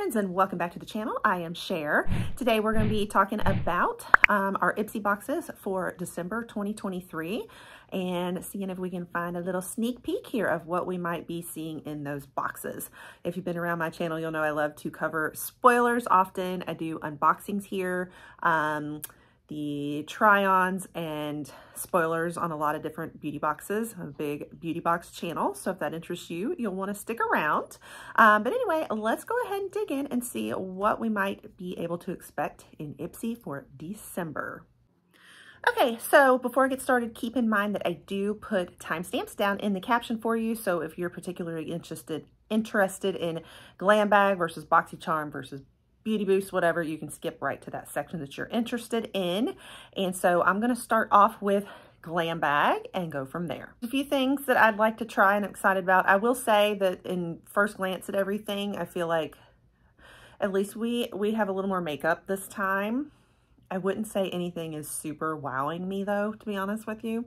friends and welcome back to the channel. I am Sher. Today we're going to be talking about um, our Ipsy boxes for December 2023 and seeing if we can find a little sneak peek here of what we might be seeing in those boxes. If you've been around my channel, you'll know I love to cover spoilers often. I do unboxings here. Um, the try-ons and spoilers on a lot of different beauty boxes. A big beauty box channel, so if that interests you, you'll want to stick around. Um, but anyway, let's go ahead and dig in and see what we might be able to expect in Ipsy for December. Okay, so before I get started, keep in mind that I do put timestamps down in the caption for you. So if you're particularly interested interested in Glam Bag versus BoxyCharm versus Beauty Boost, whatever, you can skip right to that section that you're interested in. And so I'm going to start off with Glam Bag and go from there. A few things that I'd like to try and I'm excited about. I will say that in first glance at everything, I feel like at least we, we have a little more makeup this time. I wouldn't say anything is super wowing me though, to be honest with you.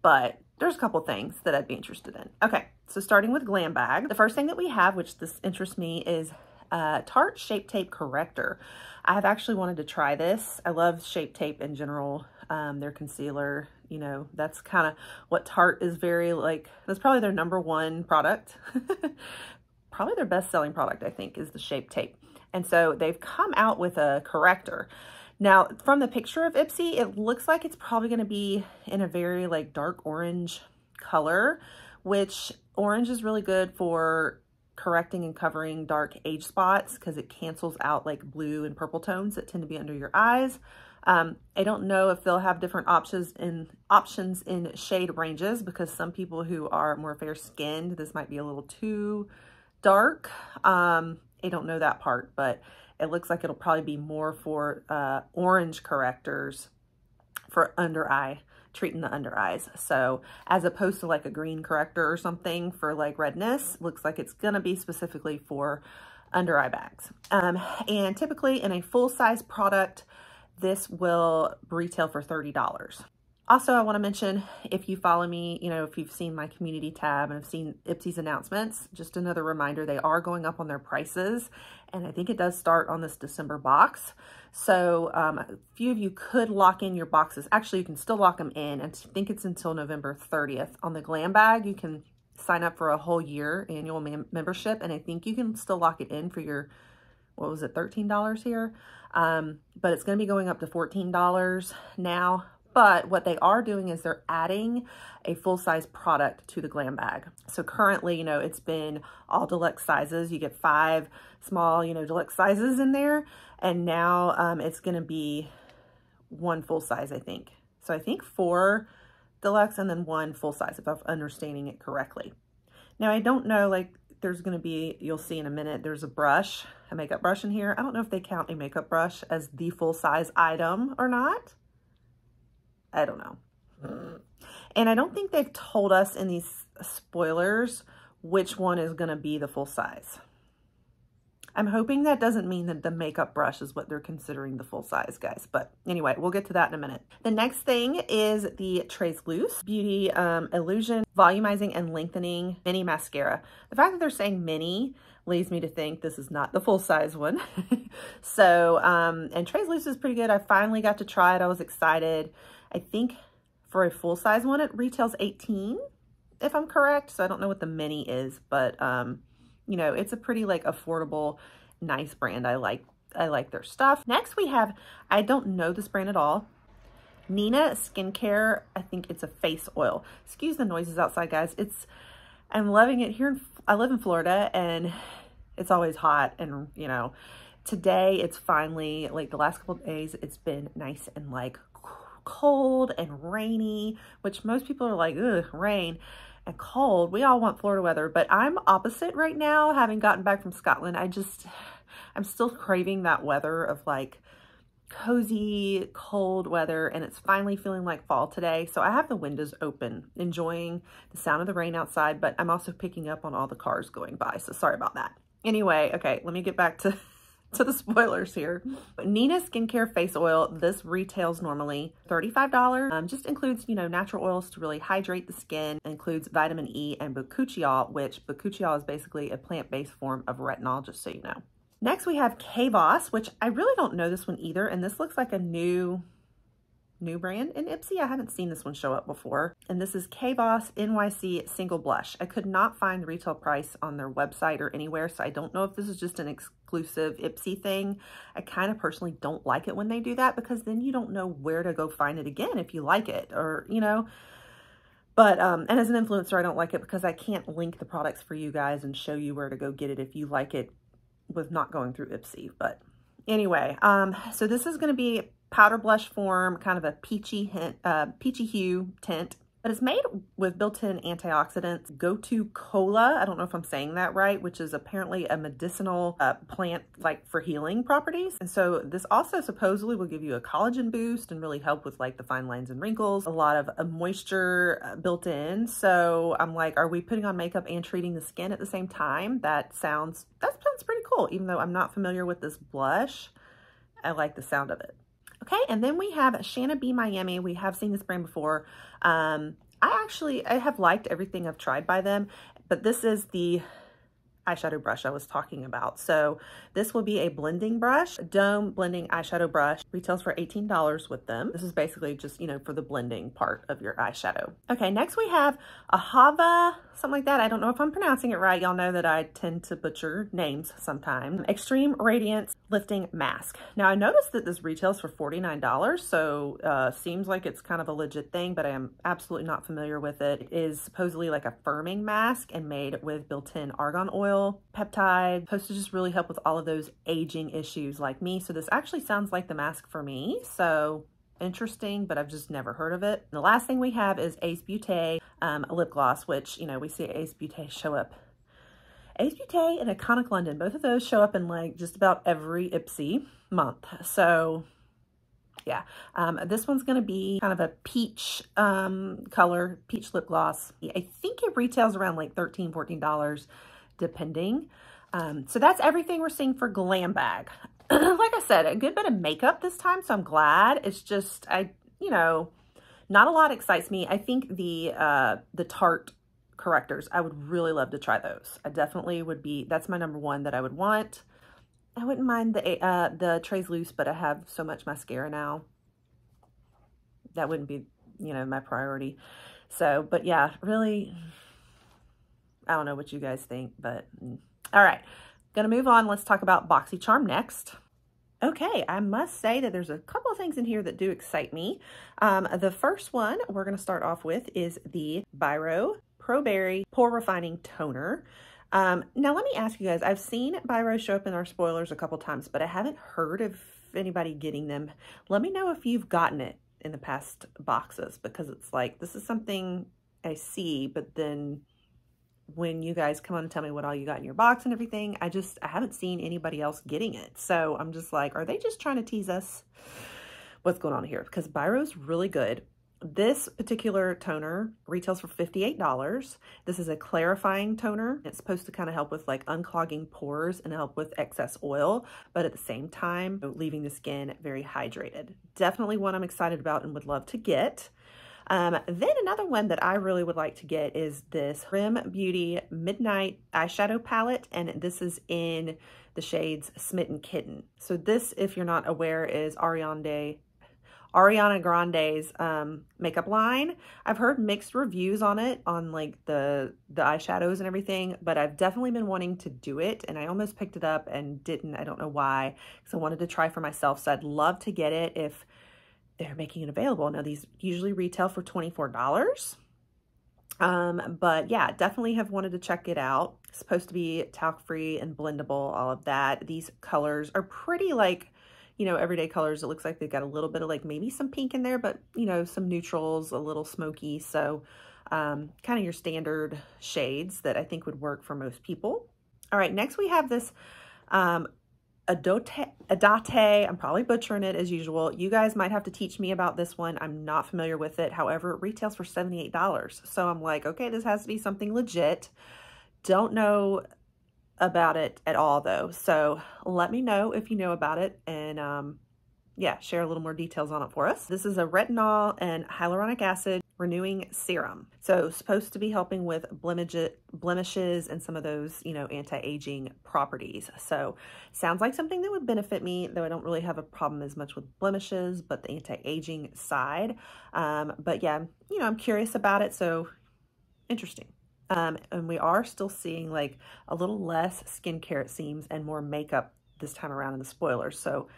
But there's a couple things that I'd be interested in. Okay, so starting with Glam Bag. The first thing that we have, which this interests me, is uh, Tarte Shape Tape Corrector. I have actually wanted to try this. I love Shape Tape in general. Um, their concealer, you know, that's kind of what Tarte is very like, that's probably their number one product. probably their best selling product, I think, is the Shape Tape. And so they've come out with a corrector. Now, from the picture of Ipsy, it looks like it's probably going to be in a very like dark orange color, which orange is really good for correcting and covering dark age spots because it cancels out like blue and purple tones that tend to be under your eyes. Um, I don't know if they'll have different options in options in shade ranges because some people who are more fair skinned, this might be a little too dark. Um, I don't know that part, but it looks like it'll probably be more for uh, orange correctors for under eye treating the under eyes. So as opposed to like a green corrector or something for like redness, looks like it's going to be specifically for under eye bags. Um, and typically in a full size product, this will retail for $30. Also, I want to mention, if you follow me, you know, if you've seen my community tab and have seen Ipsy's announcements, just another reminder, they are going up on their prices. And I think it does start on this December box. So um, a few of you could lock in your boxes. Actually, you can still lock them in. And I think it's until November 30th. On the Glam Bag, you can sign up for a whole year annual membership. And I think you can still lock it in for your what was it, $13 here? Um, but it's going to be going up to $14 now. But what they are doing is they're adding a full-size product to the glam bag. So currently, you know, it's been all deluxe sizes. You get five small, you know, deluxe sizes in there. And now um, it's going to be one full size, I think. So I think four deluxe and then one full size, if I'm understanding it correctly. Now, I don't know, like, there's going to be, you'll see in a minute, there's a brush, a makeup brush in here. I don't know if they count a makeup brush as the full size item or not. I don't know. And I don't think they've told us in these spoilers which one is going to be the full size. I'm hoping that doesn't mean that the makeup brush is what they're considering the full size, guys. But anyway, we'll get to that in a minute. The next thing is the Treslúce Beauty um, Illusion Volumizing and Lengthening Mini Mascara. The fact that they're saying mini leads me to think this is not the full size one. so, um, and Treslúce is pretty good. I finally got to try it. I was excited. I think for a full-size one, it retails 18 if I'm correct. So I don't know what the mini is, but, um, you know, it's a pretty, like, affordable, nice brand. I like, I like their stuff. Next, we have, I don't know this brand at all. Nina Skincare, I think it's a face oil. Excuse the noises outside, guys. It's, I'm loving it here. In, I live in Florida, and it's always hot, and, you know, today it's finally, like, the last couple days, it's been nice and, like, cold and rainy, which most people are like, ugh, rain and cold. We all want Florida weather, but I'm opposite right now, having gotten back from Scotland. I just, I'm still craving that weather of like cozy, cold weather, and it's finally feeling like fall today. So I have the windows open, enjoying the sound of the rain outside, but I'm also picking up on all the cars going by. So sorry about that. Anyway, okay, let me get back to to the spoilers here. Nina Skincare Face Oil, this retails normally $35. Um, just includes, you know, natural oils to really hydrate the skin. includes vitamin E and bakuchiol, which bakuchiol is basically a plant-based form of retinol, just so you know. Next we have Kvoss, which I really don't know this one either. And this looks like a new new brand in Ipsy. I haven't seen this one show up before. And this is K-Boss NYC Single Blush. I could not find the retail price on their website or anywhere, so I don't know if this is just an exclusive Ipsy thing. I kind of personally don't like it when they do that because then you don't know where to go find it again if you like it or, you know, but, um, and as an influencer, I don't like it because I can't link the products for you guys and show you where to go get it if you like it with not going through Ipsy. But anyway, um, so this is going to be powder blush form, kind of a peachy hint, uh, peachy hue tint. But it's made with built-in antioxidants. Gotu Kola, I don't know if I'm saying that right, which is apparently a medicinal uh, plant like for healing properties. And so this also supposedly will give you a collagen boost and really help with like the fine lines and wrinkles. A lot of uh, moisture uh, built in. So I'm like, are we putting on makeup and treating the skin at the same time? That sounds, that sounds pretty cool. Even though I'm not familiar with this blush, I like the sound of it. Okay, and then we have Shanna B Miami. We have seen this brand before. Um, I actually, I have liked everything I've tried by them, but this is the eyeshadow brush I was talking about. So this will be a blending brush, dome blending eyeshadow brush. Retails for $18 with them. This is basically just, you know, for the blending part of your eyeshadow. Okay, next we have Ahava, something like that. I don't know if I'm pronouncing it right. Y'all know that I tend to butcher names sometimes. Extreme Radiance Lifting Mask. Now I noticed that this retails for $49, so uh, seems like it's kind of a legit thing, but I am absolutely not familiar with it. It is supposedly like a firming mask and made with built-in argan oil oil, peptide, just really help with all of those aging issues like me. So this actually sounds like the mask for me. So interesting, but I've just never heard of it. And the last thing we have is Ace Beauté um, lip gloss, which, you know, we see Ace Beauté show up. Ace Beauté and Iconic London, both of those show up in like just about every Ipsy month. So yeah, um, this one's going to be kind of a peach um, color, peach lip gloss. I think it retails around like $13, $14 depending. Um, so that's everything we're seeing for Glam Bag. like I said, a good bit of makeup this time, so I'm glad. It's just, I, you know, not a lot excites me. I think the, uh, the Tarte correctors, I would really love to try those. I definitely would be, that's my number one that I would want. I wouldn't mind the, uh, the Treslúce, but I have so much mascara now. That wouldn't be, you know, my priority. So, but yeah, really, I don't know what you guys think, but mm. all right. Gonna move on. Let's talk about BoxyCharm next. Okay, I must say that there's a couple of things in here that do excite me. Um, the first one we're to start off with is the Byroe Pro Berry Pore Refining Toner. Um, now, let me ask you guys, I've seen Byroe show up in our spoilers a couple times, but I haven't heard of anybody getting them. Let me know if you've gotten it in the past boxes because it's like, this is something I see, but then when you guys come on and tell me what all you got in your box and everything. I just, I haven't seen anybody else getting it. So I'm just like, are they just trying to tease us? What's going on here? Because Byroe's really good. This particular toner retails for $58. This is a clarifying toner. It's supposed to kind of help with like unclogging pores and help with excess oil, but at the same time, leaving the skin very hydrated. Definitely one I'm excited about and would love to get. Um, then another one that I really would like to get is this REM Beauty Midnight Eyeshadow Palette, and this is in the shades Smitten Kitten. So this, if you're not aware, is Ariana Ariana Grande's um, makeup line. I've heard mixed reviews on it, on like the, the eyeshadows and everything, but I've definitely been wanting to do it and I almost picked it up and didn't. I don't know why, because I wanted to try for myself. So I'd love to get it if they're making it available. Now, these usually retail for $24. Um, but yeah, definitely have wanted to check it out. It's supposed to be talc-free and blendable, all of that. These colors are pretty like, you know, everyday colors. It looks like they've got a little bit of like maybe some pink in there, but you know, some neutrals, a little smoky. So um, kind of your standard shades that I think would work for most people. All right, next we have this um, Adote, Adate, I'm probably butchering it as usual. You guys might have to teach me about this one. I'm not familiar with it. However, it retails for $78. So I'm like, okay, this has to be something legit. Don't know about it at all though. So let me know if you know about it and um, yeah, share a little more details on it for us. This is a retinol and hyaluronic acid renewing serum. So supposed to be helping with blemishes and some of those, you know, anti-aging properties. So sounds like something that would benefit me, though I don't really have a problem as much with blemishes, but the anti-aging side. Um, but yeah, you know, I'm curious about it. So interesting. Um, and we are still seeing like a little less skincare, it seems, and more makeup this time around in the spoilers. So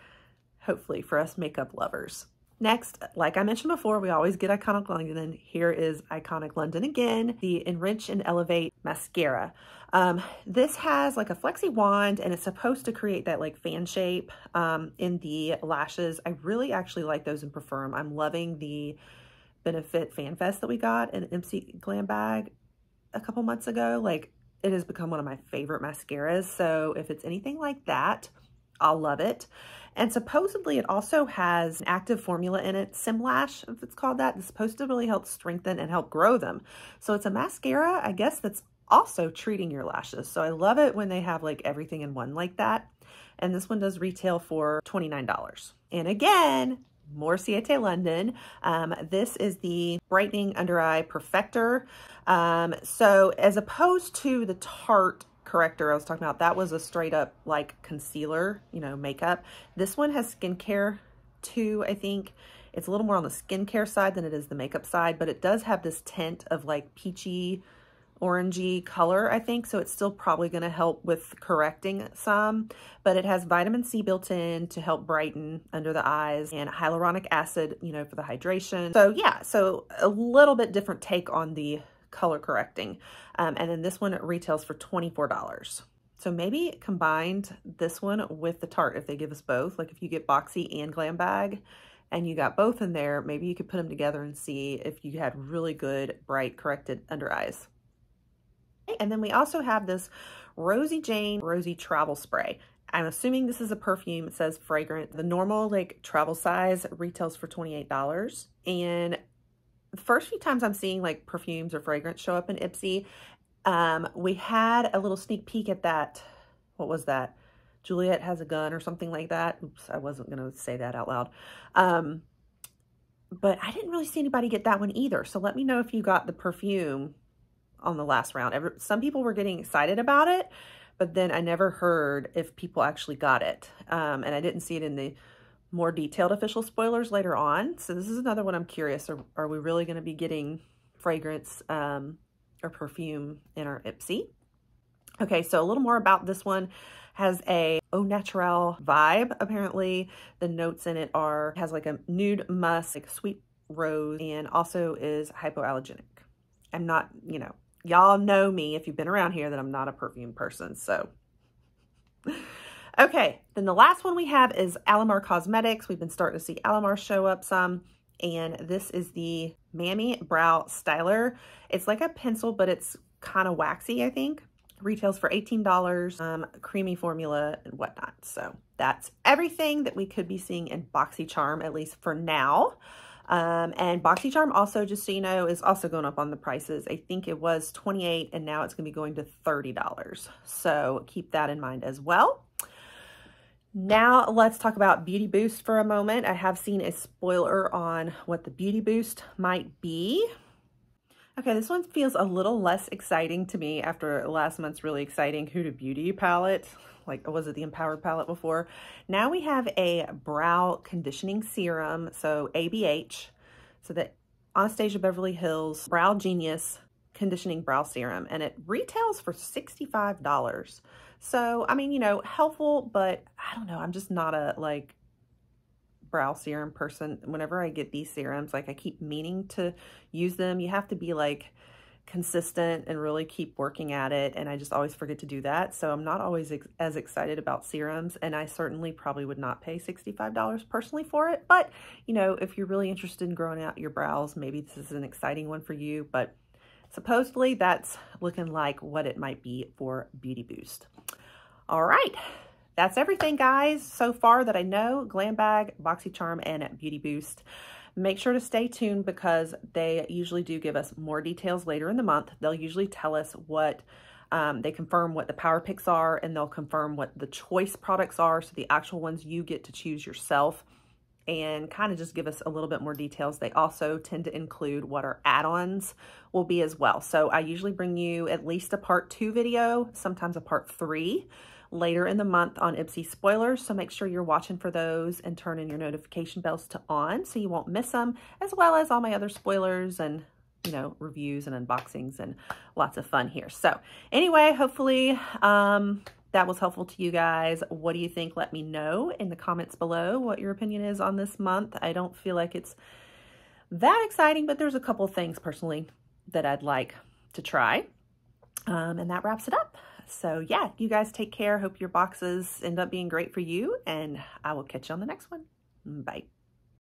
hopefully for us makeup lovers. Next, like I mentioned before, we always get Iconic London. Here is Iconic London again, the Enrich and Elevate Mascara. Um, this has like a flexi wand and it's supposed to create that like fan shape um, in the lashes. I really actually like those and prefer them. I'm loving the Benefit Fan Fest that we got in MC Glam Bag a couple months ago. Like it has become one of my favorite mascaras. So if it's anything like that, I'll love it. And supposedly it also has an active formula in it, Simlash, if it's called that. It's supposed to really help strengthen and help grow them. So it's a mascara, I guess, that's also treating your lashes. So I love it when they have like everything in one like that. And this one does retail for $29. And again, more Ciete London. Um, this is the Brightening Under Eye Perfector. Um, so as opposed to the Tarte corrector I was talking about, that was a straight up like concealer, you know, makeup. This one has skincare too, I think. It's a little more on the skincare side than it is the makeup side, but it does have this tint of like peachy, orangey color, I think. So it's still probably going to help with correcting some, but it has vitamin C built in to help brighten under the eyes and hyaluronic acid, you know, for the hydration. So yeah, so a little bit different take on the color correcting. Um, and then this one retails for $24. So maybe combined this one with the Tarte if they give us both. Like if you get Boxy and Glam Bag and you got both in there, maybe you could put them together and see if you had really good, bright, corrected under eyes. And then we also have this Rosie Jane Rosy Travel Spray. I'm assuming this is a perfume. It says fragrant. The normal like travel size retails for $28. And first few times I'm seeing like perfumes or fragrance show up in Ipsy, um, we had a little sneak peek at that. What was that? Juliette has a gun or something like that. Oops, I wasn't going to say that out loud. Um, but I didn't really see anybody get that one either. So let me know if you got the perfume on the last round. Every, some people were getting excited about it, but then I never heard if people actually got it. Um, and I didn't see it in the more detailed official spoilers later on. So this is another one I'm curious. Are, are we really going to be getting fragrance um, or perfume in our Ipsy? Okay, so a little more about this one. Has a au naturel vibe. Apparently, the notes in it are has like a nude musk, like sweet rose, and also is hypoallergenic. I'm not, you know, y'all know me if you've been around here that I'm not a perfume person. So Okay, then the last one we have is Alamar Cosmetics. We've been starting to see Alamar show up some. And this is the Mammy Brow Styler. It's like a pencil, but it's kind of waxy, I think. Retails for $18, um, creamy formula and whatnot. So that's everything that we could be seeing in BoxyCharm, at least for now. Um, and BoxyCharm also, just so you know, is also going up on the prices. I think it was 28 and now it's going to be going to $30. So keep that in mind as well. Now let's talk about Beauty Boost for a moment. I have seen a spoiler on what the Beauty Boost might be. Okay, this one feels a little less exciting to me after last month's really exciting Huda Beauty palette. Like, was it the Empowered palette before? Now we have a brow conditioning serum, so ABH. So the Anastasia Beverly Hills Brow Genius Conditioning Brow Serum, and it retails for $65. So, I mean, you know, helpful, but I don't know. I'm just not a like brow serum person. Whenever I get these serums, like I keep meaning to use them. You have to be like consistent and really keep working at it. And I just always forget to do that. So I'm not always ex as excited about serums. And I certainly probably would not pay $65 personally for it. But, you know, if you're really interested in growing out your brows, maybe this is an exciting one for you. But supposedly that's looking like what it might be for Beauty Boost. All right, that's everything, guys, so far that I know. Glam Bag, BoxyCharm, and Beauty Boost. Make sure to stay tuned because they usually do give us more details later in the month. They'll usually tell us what, um, they confirm what the power picks are and they'll confirm what the choice products are. So the actual ones you get to choose yourself and kind of just give us a little bit more details. They also tend to include what our add-ons will be as well. So I usually bring you at least a part two video, sometimes a part three later in the month on Ipsy spoilers. So make sure you're watching for those and turning your notification bells to on so you won't miss them, as well as all my other spoilers and you know, reviews and unboxings and lots of fun here. So anyway, hopefully um, that was helpful to you guys. What do you think? Let me know in the comments below what your opinion is on this month. I don't feel like it's that exciting, but there's a couple things personally that I'd like to try. Um, and that wraps it up. So yeah, you guys take care. Hope your boxes end up being great for you and I will catch you on the next one. Bye.